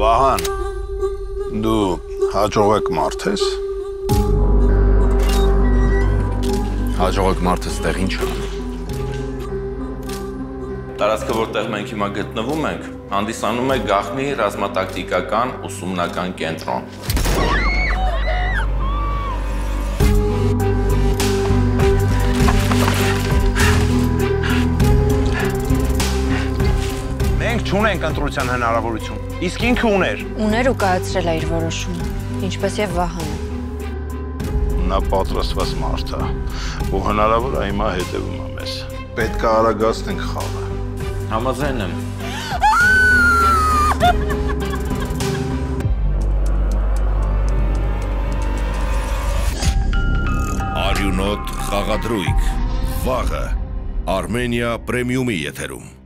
Վահան, դու հաջողակ մարդ ես։ Հաջողակ մարդը ստեղ ինչ անի։ Տարածքը, որտեղ մենք հիմա գտնվում ենք, հանդիսանում է գաղտնի ռազմատակտիկական ուսումնական կենտրոն։ Մենք չունենք ընտրության հնարավորություն։ Իսկ ինքը ուներ։ Ուներ ու կայացրել է իր որոշումը, ինչպես եւ Վահանը։ Նա պատրաստված մարդ է, ու հնարավոր է հիմա հետևում է մեզ։ Պետք է արագացնենք խաղը։ Համաձայն եմ։ Արյունոտ խաղադրույք։ Վաղը Արմենիա պրեմիումի եթերում։